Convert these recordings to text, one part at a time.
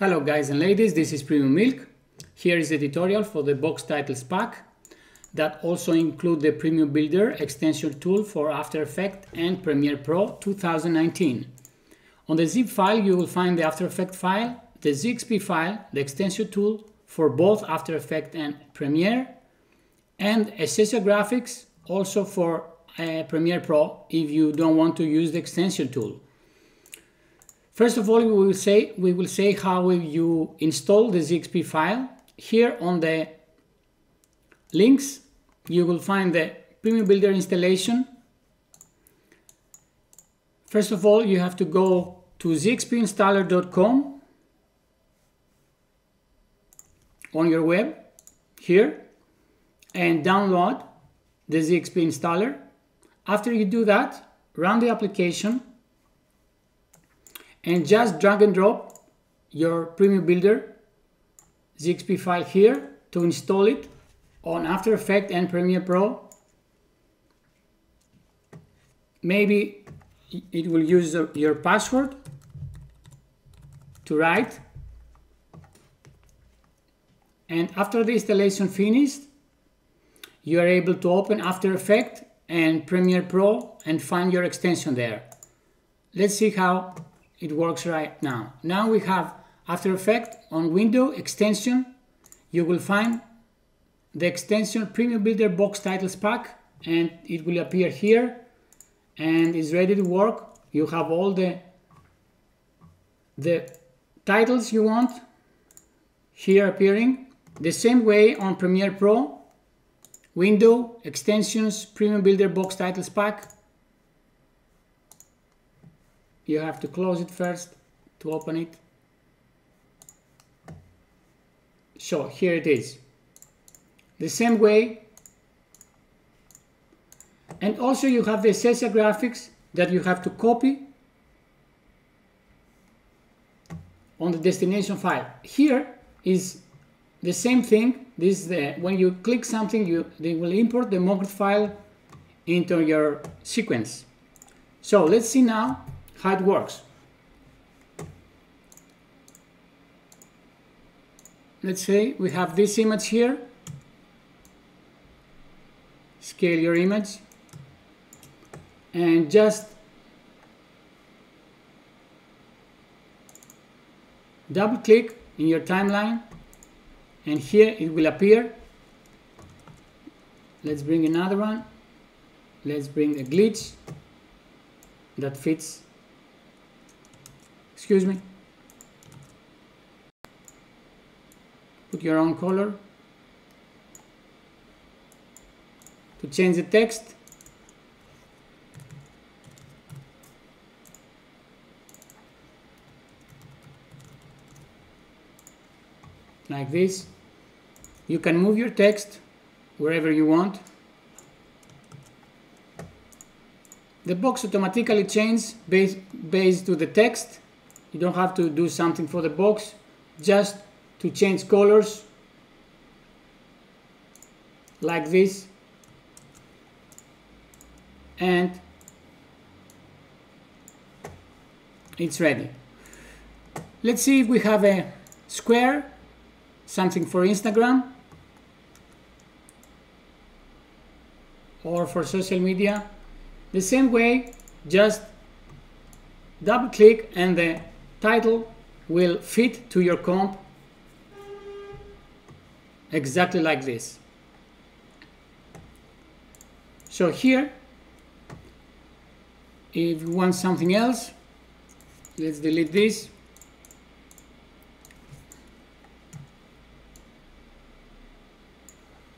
Hello guys and ladies, this is Premiumilk. Here is the tutorial for the box titles pack that also include the Premium Builder extension tool for After Effects and Premiere Pro 2019. On the zip file you will find the After Effects file, the ZXP file, the extension tool for both After Effects and Premiere, and Essential Graphics also for uh, Premiere Pro if you don't want to use the extension tool. First of all, we will say we will say how you install the ZXP file. Here on the links, you will find the Premium Builder installation. First of all, you have to go to zxpinstaller.com on your web here and download the ZXP installer. After you do that, run the application and just drag and drop your Premium Builder ZXP file here to install it on After Effects and Premiere Pro. Maybe it will use your password to write. And after the installation finished, you are able to open After Effects and Premiere Pro and find your extension there. Let's see how it works right now. Now we have After Effects on Window extension. You will find the extension Premium Builder Box Titles Pack and it will appear here and is ready to work. You have all the the titles you want here appearing the same way on Premiere Pro window extensions Premium Builder Box Titles Pack you have to close it first to open it. So here it is. The same way. And also you have the Essential graphics that you have to copy on the destination file. Here is the same thing. This the when you click something you they will import the mogrt file into your sequence. So let's see now how it works. Let's say we have this image here. Scale your image and just double click in your timeline and here it will appear let's bring another one let's bring a glitch that fits excuse me. Put your own color. To change the text. Like this. You can move your text wherever you want. The box automatically changes based, based to the text you don't have to do something for the box just to change colors like this and it's ready. Let's see if we have a square something for Instagram or for social media. The same way just double click and the title will fit to your comp exactly like this. So here, if you want something else, let's delete this.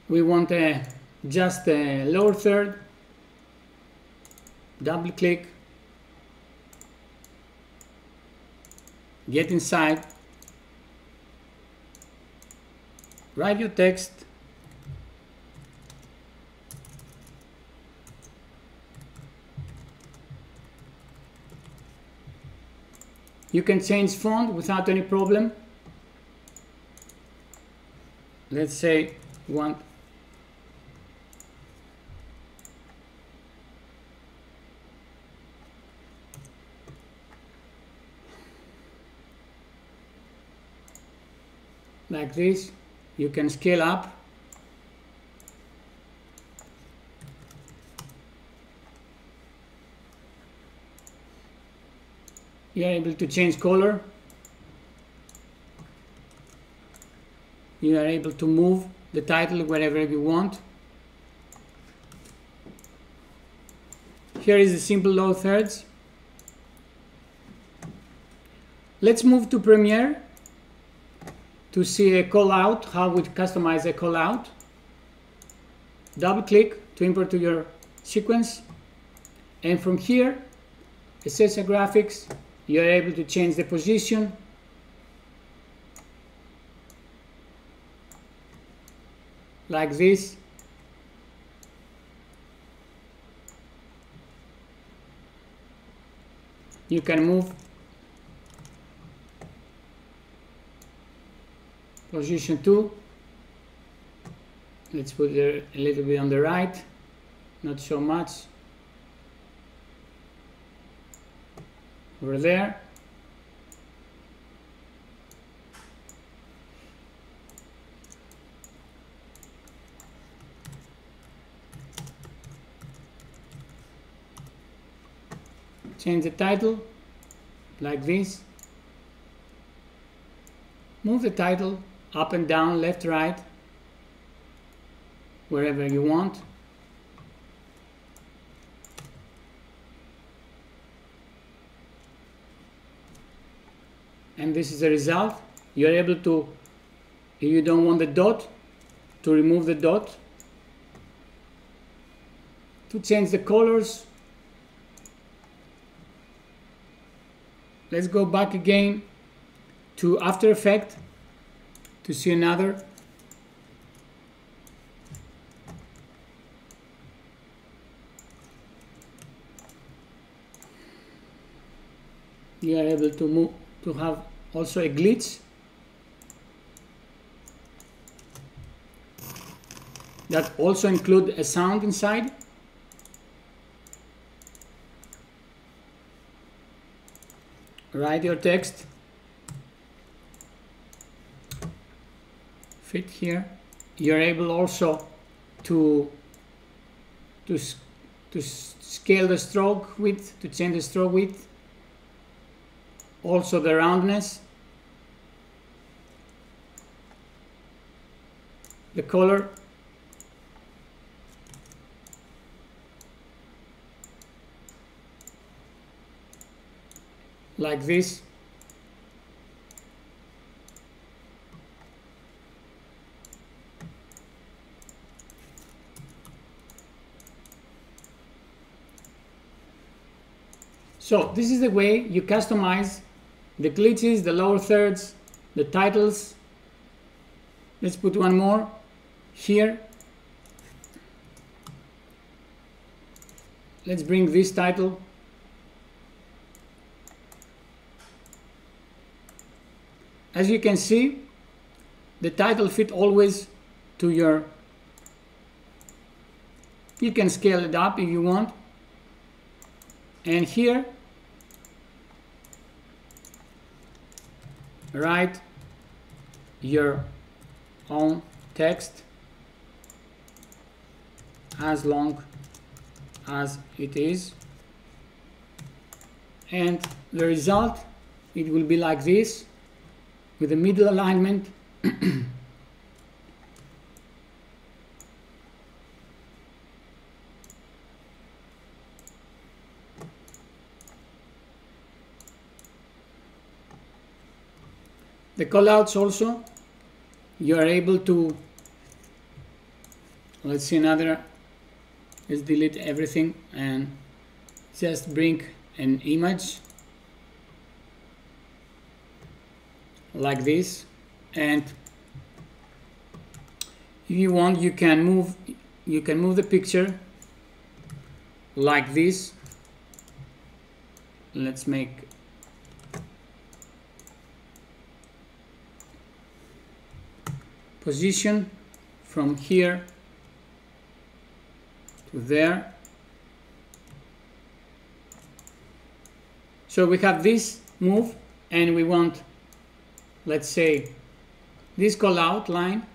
We want a, just a lower third, double click, get inside, write your text, You can change font without any problem. Let's say one like this. You can scale up. You are able to change color. You are able to move the title wherever you want. Here is the simple low thirds. Let's move to Premiere to see a call out how we customize a call out double click to import to your sequence. And from here Essential graphics you are able to change the position. Like this. You can move position 2 let's put it a little bit on the right not so much over there. Change the title like this. Move the title up and down, left, right, wherever you want. and this is the result. You are able to if you don't want the dot to remove the dot. To change the colors. Let's go back again to After Effect to see another. You are able to move to have also a glitch. That also include a sound inside. Write your text fit here you're able also to to to scale the stroke width to change the stroke width also the roundness. The color. Like this So this is the way you customize the glitches, the lower thirds, the titles. Let's put one more here. Let's bring this title. As you can see, the title fit always to your you can scale it up if you want and here write your own text as long as it is. And the result it will be like this with the middle alignment the callouts also you are able to let's see another let's delete everything and just bring an image like this. And if you want you can move you can move the picture like this. Let's make position from here to there. So we have this move and we want, let's say, this call out line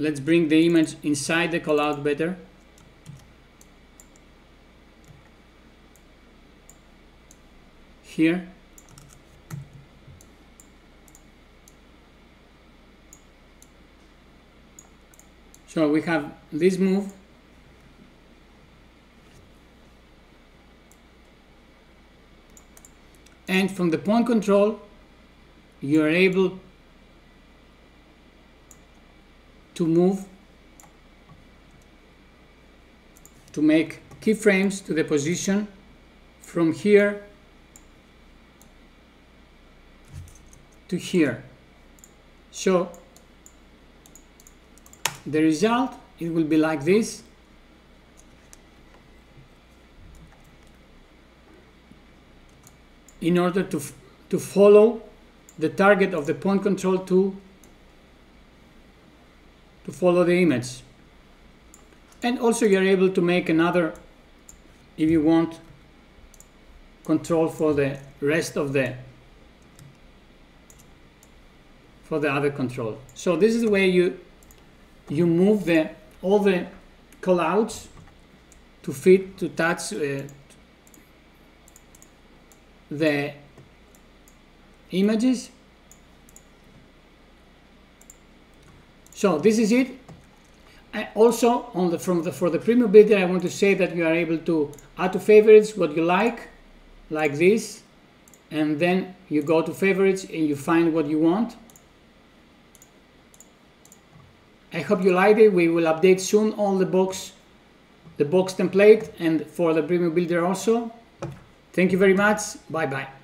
let's bring the image inside the callout better here. So we have this move. And from the point control you are able to move to make keyframes to the position from here to here. So the result it will be like this in order to, to follow the target of the point control to to follow the image. And also you're able to make another, if you want, control for the rest of the for the other control. So this is the way you you move the all the callouts to fit to touch uh, the images So this is it. I also, on the, from the, for the premium builder, I want to say that you are able to add to favorites what you like, like this, and then you go to favorites and you find what you want. I hope you liked it. We will update soon all the box, the box template and for the premium builder also. Thank you very much. Bye bye.